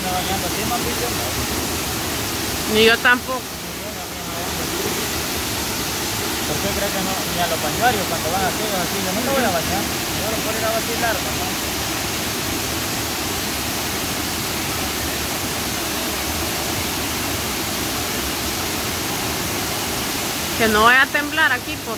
ande bañando así, mamito, no. Ni yo tampoco. ¿Por qué crees que no? Ni a los bañuarios cuando van aquí, así, yo no me voy a bañar. Yo lo puedo ir a vacilar, mamá. Que no vaya a temblar aquí por